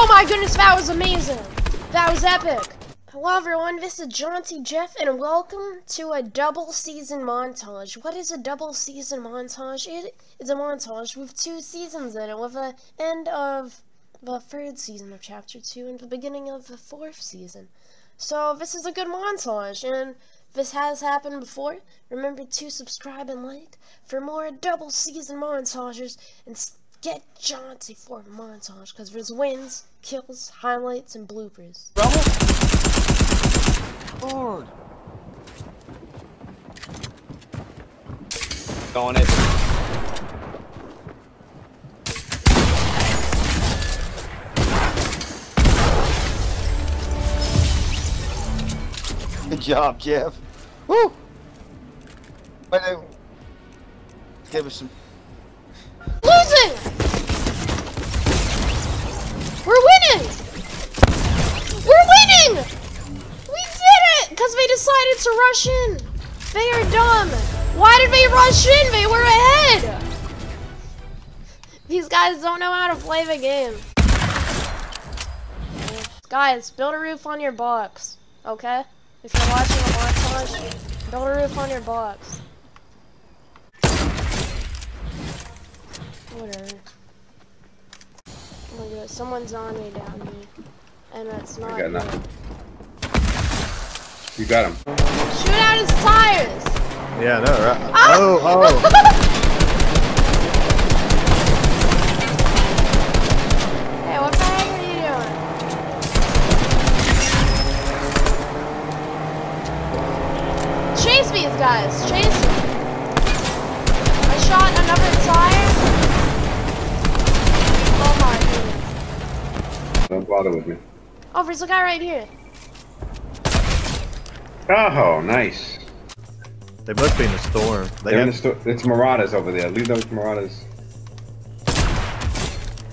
Oh my goodness, that was amazing. That was epic. Hello everyone, this is Jaunty Jeff and welcome to a double season montage. What is a double season montage? It is a montage with two seasons in it, with the end of the third season of chapter 2 and the beginning of the fourth season. So this is a good montage and this has happened before. Remember to subscribe and like for more double season montages and get jaunty for montage because there's wins, kills, highlights, and bloopers. Lord. Going it. Good job, Jeff. Woo! Wait, give us some. Losing! We're winning! We're winning! We did it! Decided to rush in. They are dumb. Why did they rush in? They were ahead. These guys don't know how to play the game. Guys, build a roof on your box, okay? If you're watching a montage, build a roof on your box. Whatever. Oh my god, someone's on me down here. And that's not I got good. nothing. You got him. Shoot out his tires! Yeah, no, right. Ah! Oh, oh. Hey, what the heck are you doing? Chase these guys! Chase them! I shot another tire! Oh my goodness. Don't bother with me. Oh, there's a guy right here. Oh, nice. They must be in the storm. They They're in the have, sto- it's Marauders over there. Leave those Marauders.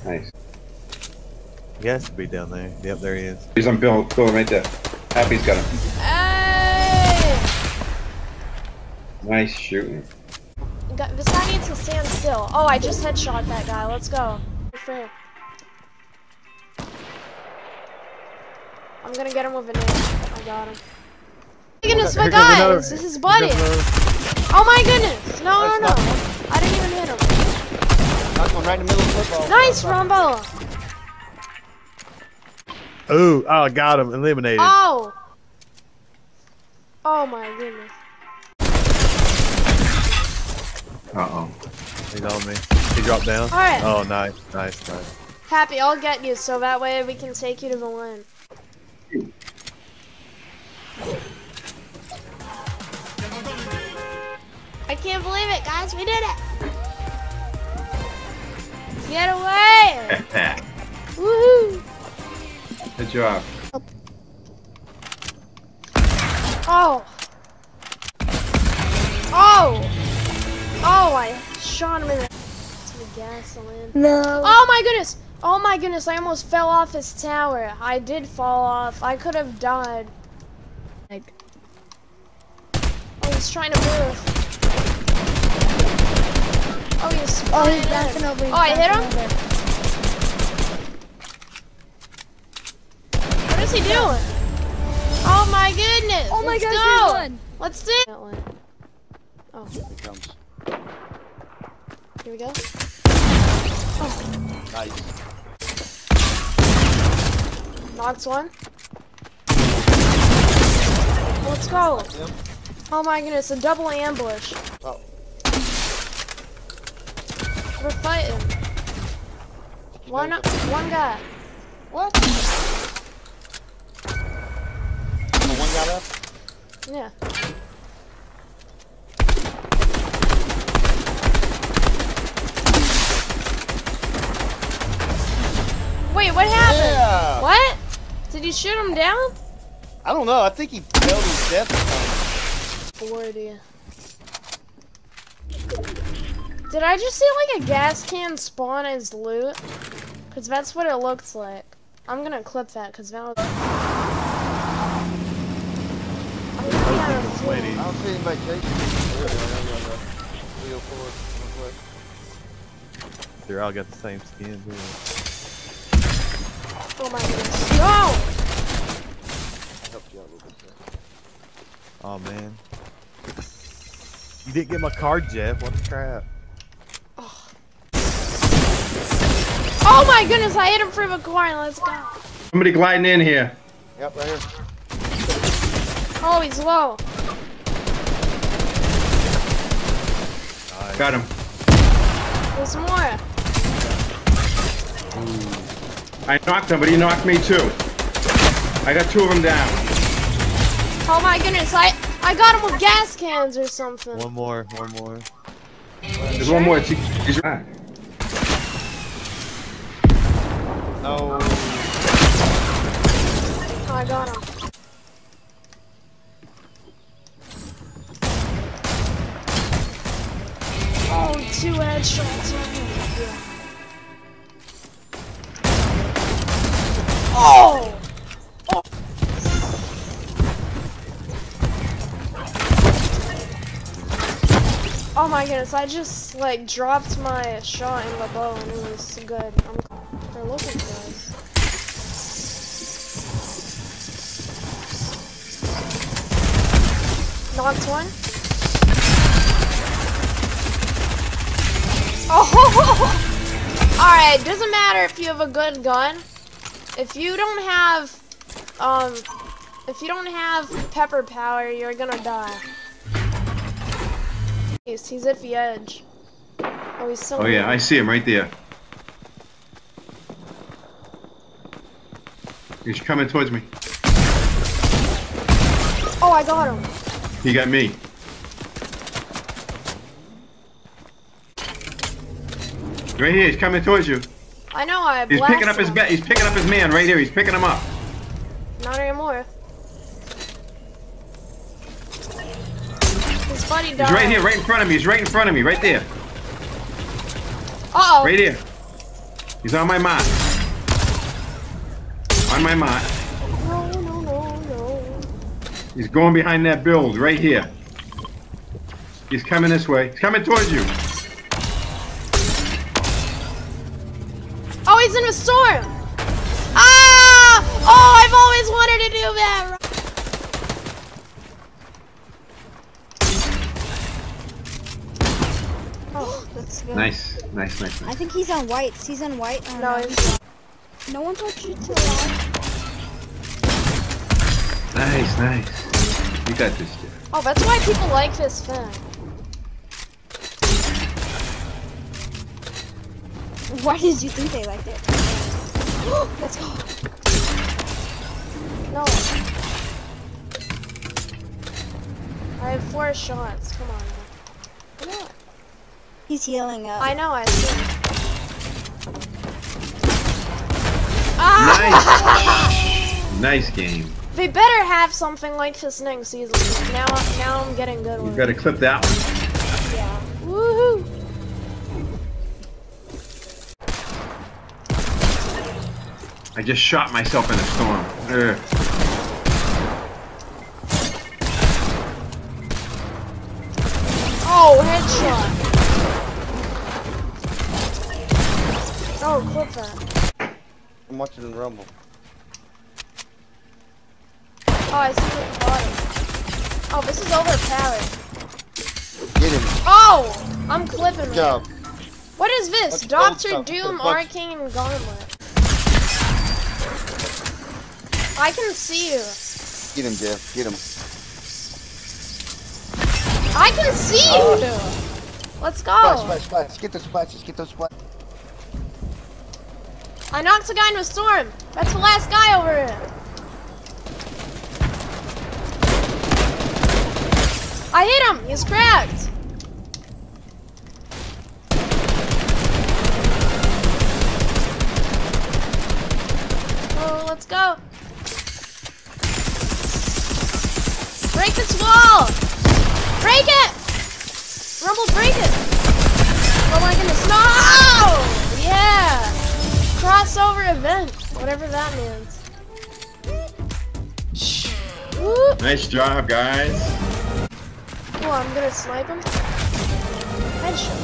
Nice. he has to be down there. Yep, there he is. He's on Bill. Bill right there. Happy's got him. Hey! Nice shooting. Gu- This guy needs to stand still. Oh, I just headshot that guy. Let's go. I'm gonna get him with a nade. I got him. Oh my goodness, my Here another- guys! This is Buddy! Oh my goodness! No, no, That's no! I didn't even hit him. Knocked one right in the middle of the football. Nice, Rumble! Ooh, oh, I got him. Eliminated. Oh! Oh my goodness. Uh oh. He's on me. He dropped down. Alright. Oh, nice, nice, nice. Happy, I'll get you so that way we can take you to the win. I can't believe it, guys. We did it! Get away! Woohoo! Good job. Oh! Oh! Oh, I shot him in the, to the gasoline. No. Oh my goodness! Oh my goodness, I almost fell off his tower. I did fall off. I could have died. Like, Oh, he's trying to move. Oh, he's oh, he's backing over. he's Oh, I hit him? over. What is he doing? Oh my goodness! Oh my Let's gosh, go! we won. Let's do that one. Oh, Here it comes. here we go. Nice. Knocked one. Let's go. Yep. Oh my goodness, a double ambush. Oh. We're fighting. One, one guy. What? Oh, one got up. Yeah. Wait, what happened? Yeah. What? Did you shoot him down? I don't know. I think he failed his death. or something. 40. Did I just see like a gas can spawn as loot? Cause that's what it looks like. I'm gonna clip that cause that was. I'm gonna be out of food. Lady. I don't see anybody chasing. There, there, there, there, there. Wheel forward, real quick. They're all got the same skin. too. Oh my goodness. No! I helped you out a little bit. There. Oh man. You didn't get my card, Jeff. What a crap. Oh my goodness, I hit him from a corner. Let's go. Somebody gliding in here. Yep, right here. Oh, he's low. Nice. Got him. There's more. I knocked him, but he knocked me too. I got two of them down. Oh my goodness, I I got him with gas cans or something. One more, one more. There's one more. She- She's No. Oh, I got him. Oh, two headshots. Oh! oh. Oh my goodness, I just like dropped my shot in the bow and it was good. I'm, they're looking for us. Knocked one. Oh! Alright, doesn't matter if you have a good gun. If you don't have, um, if you don't have pepper power, you're gonna die. He's, he's at the edge. Oh, he's so Oh yeah, I see him right there. He's coming towards me. Oh, I got him. He got me. Right here, he's coming towards you. I know, I He's picking up his bet. He's picking up his man right here. He's picking him up. Not anymore. His buddy died. He's right here, right in front of me. He's right in front of me, right there. Uh-oh. Right here. He's on my mark. On my mark. No, no, no, no. He's going behind that build, right here. He's coming this way. He's coming towards you. Oh, he's in a storm! Ah! Oh, I've always wanted to do that! Oh, that's good. Nice, nice, nice, I think he's on whites. He's on white. Oh, No, he's no one touched it too loud. Nice, nice. You got this, Jeff. Oh, that's why people like this thing. Why did you think they liked it? Let's go. No. I have four shots. Come on. now. Come on. He's healing up. I know, I see. Ah! Nice. nice game. They better have something like this next season. Now, now I'm getting good You with gotta clip that one. yeah. Woohoo! I just shot myself in a storm. Ugh. Oh, headshot! Oh, clip that. I'm watching in Rumble. Oh, I see it at the bottom. Oh, this is overpowered. Get him. Oh! I'm clipping Good job. What is this? Doctor Doom Arcane Gauntlet. I can see you. Get him, Jeff. Get him. I can see you, oh. dude. Let's Splash, go. splash, splash. Get those splashes. Get those splashes. I knocked a guy in a storm. That's the last guy over here. I hit him. He's cracked. Oh, let's go. Break this wall. Break it. Rumble, break it. Oh my goodness, no! Yeah! Crossover event, whatever that means. Whoop. Nice job, guys. Oh, I'm gonna snipe him. Headshot.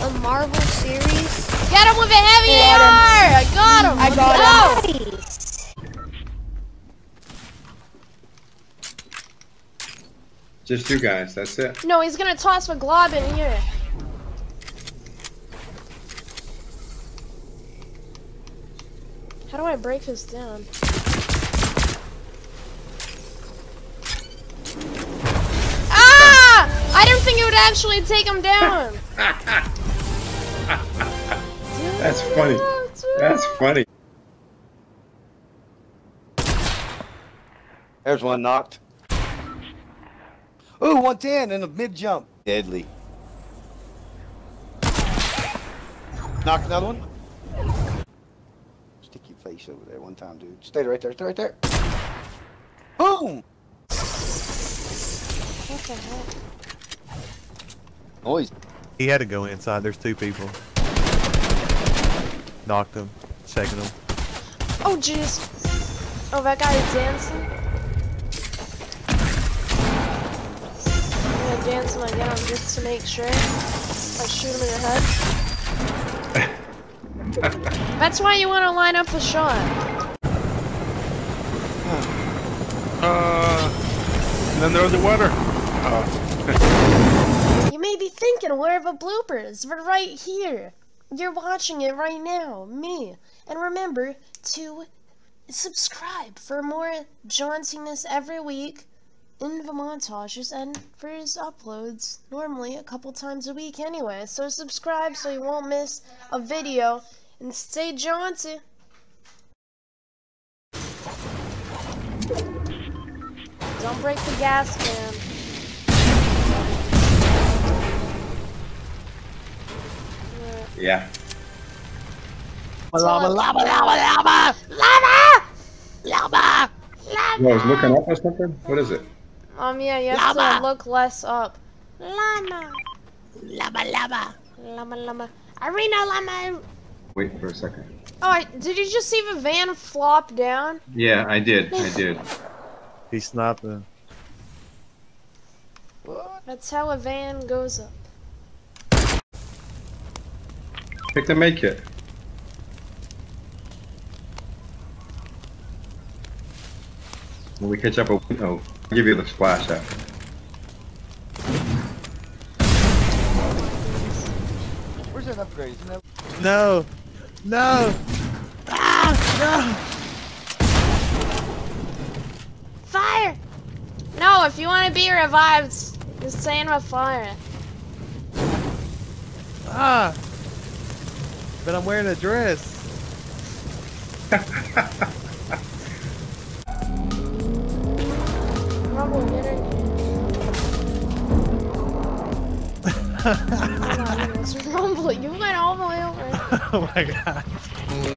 A Marvel series. Get him with a heavy Hey, AR! Go! got him! I got him. Nice. Just two guys. That's it. No, he's gonna toss a glob in here. How do I break this down? Ah! I didn't think it would actually take him down. That's funny. That's funny. There's one knocked. Ooh, 110 in a mid jump. Deadly. Knocked another one. Stick your face over there one time, dude. Stay right there, stay right there. Boom! What the heck? Noise. He had to go inside. There's two people. Knocked him. Second him. Oh jeez. Oh, that guy is dancing. I'm gonna dance him again just to make sure. I shoot him in the head. That's why you want to line up the shot. Uh, and then there's the water. Oh. You may be thinking, where are the bloopers? They're right here. You're watching it right now, me. And remember to subscribe for more jauntiness every week in the montages and for his uploads normally a couple times a week anyway. So subscribe so you won't miss a video and stay jaunty. Don't break the gas can. Yeah. Lava, lava, lava, lava, lava. You guys looking up or something? What is it? Um, yeah, you have to look less up. Llama. Lava, lava. Llama, llama. Arena llama. Wait for a second. Oh, I- did you just see the van flop down? Yeah, I did. I did. He's sniping. That's how a van goes up. Pick the make kit. When we catch up a oh, I'll give you the splash out. Where's that upgrade? Isn't No! No! Fire! No, if you want to be revived, just stay in the fire. Ah! But I'm wearing a dress. Rumble, you went all the way over. oh my god.